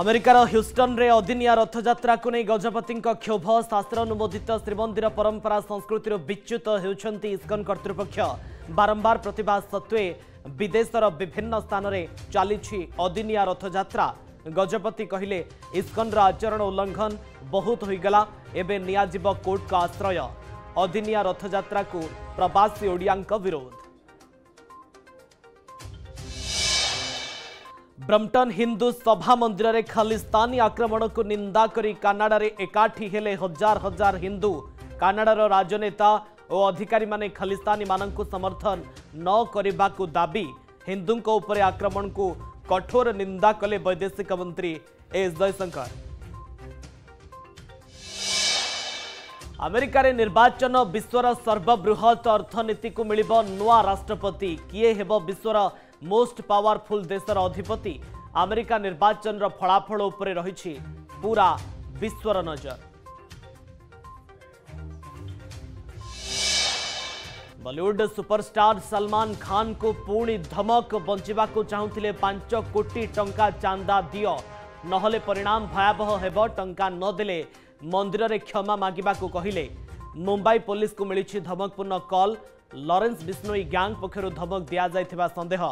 ଆମେରିକାର ହ୍ୟୁଷ୍ଟନରେ ଅଦିନିଆ ରଥଯାତ୍ରାକୁ ନେଇ ଗଜପତିଙ୍କ କ୍ଷୋଭ ଶାସ୍ତ୍ରାନୁମୋଦିତ ଶ୍ରୀମନ୍ଦିର ପରମ୍ପରା ସଂସ୍କୃତିରୁ ବିଚ୍ୟୁତ ହେଉଛନ୍ତି ଇସ୍କନ୍ କର୍ତ୍ତୃପକ୍ଷ ବାରମ୍ବାର ପ୍ରତିବାଦ ସତ୍ତ୍ୱେ ବିଦେଶର ବିଭିନ୍ନ ସ୍ଥାନରେ ଚାଲିଛି ଅଦିନିଆ ରଥଯାତ୍ରା ଗଜପତି କହିଲେ ଇସ୍କନ୍ର ଆଚରଣ ଉଲ୍ଲଂଘନ ବହୁତ ହୋଇଗଲା ଏବେ ନିଆଯିବ କୋର୍ଟଙ୍କ ଆଶ୍ରୟ ଅଦିନିଆ ରଥଯାତ୍ରାକୁ ପ୍ରବାସୀ ଓଡ଼ିଆଙ୍କ ବିରୋଧ ब्रम्पटन हिंदू सभा मंदिर में खालिस्तानी आक्रमण को निंदा कर कानाडार एकाठी हेले हजार हजार हिंदू कानाडार राजनेता और अधिकारी माने खालिस्तानी मानक समर्थन न करने को दाबी हिंदू आक्रमण को कठोर निंदा कले वैदेशिक मंत्री एस जयशंकर आमेरिकार निर्वाचन विश्वर सर्वबृहत अर्थनीति को मिल नुआ राष्ट्रपति किए हे विश्वर मोस्ट पावरफुल देशर अधिपति आमेरिका निर्वाचन फलाफल रही पूरा विश्वर नजर बॉलीवुड सुपरस्टार सलमान खान को पुणी धमक बचा चाहूल पांच कोटी टंका चांदा दि नाम भयावह होब टा नदे मंदिर क्षमा मांगे कहिले मुंबई पुलिस को मिली धमकपूर्ण कल ଲରେନ୍ସ ବିଷ୍ଣୋଇ ଗ୍ୟାଙ୍ଗ ପକ୍ଷରୁ ଧମକ ଦିଆଯାଇଥିବା ସନ୍ଦେହ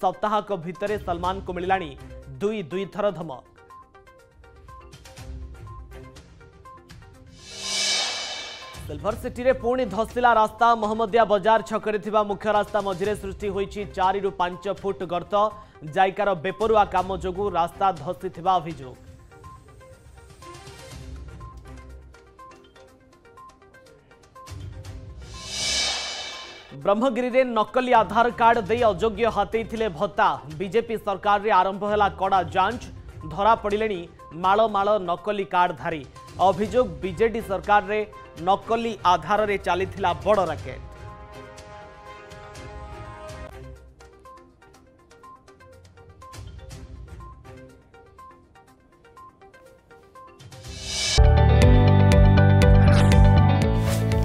ସପ୍ତାହକ ଭିତରେ ସଲମାନଙ୍କୁ ମିଳିଲାଣି ଦୁଇ ଦୁଇ ଥର ଧମକ ସିଲଭର ସିଟିରେ ପୁଣି ଧସିଲା ରାସ୍ତା ମହମ୍ମଦିଆ ବଜାର ଛକରେ ଥିବା ମୁଖ୍ୟ ରାସ୍ତା ମଝିରେ ସୃଷ୍ଟି ହୋଇଛି ଚାରିରୁ ପାଞ୍ଚ ଫୁଟ ଗର୍ତ୍ତ ଜାଇକାର ବେପରୁଆ କାମ ଯୋଗୁଁ ରାସ୍ତା ଧସିଥିବା ଅଭିଯୋଗ ବ୍ରହ୍ମଗିରିରେ ନକଲି ଆଧାର କାର୍ଡ ଦେଇ ଅଯୋଗ୍ୟ ହାତେଇଥିଲେ ଭତ୍ତା ବିଜେପି ସରକାରରେ ଆରମ୍ଭ ହେଲା କଡ଼ା ଯାଞ୍ଚ ଧରା ପଡ଼ିଲେଣି ମାଳ ମାଳ ନକଲି କାର୍ଡଧାରୀ ଅଭିଯୋଗ ବିଜେଡି ସରକାରରେ ନକଲି ଆଧାରରେ ଚାଲିଥିଲା ବଡ଼ racket We'll be right back.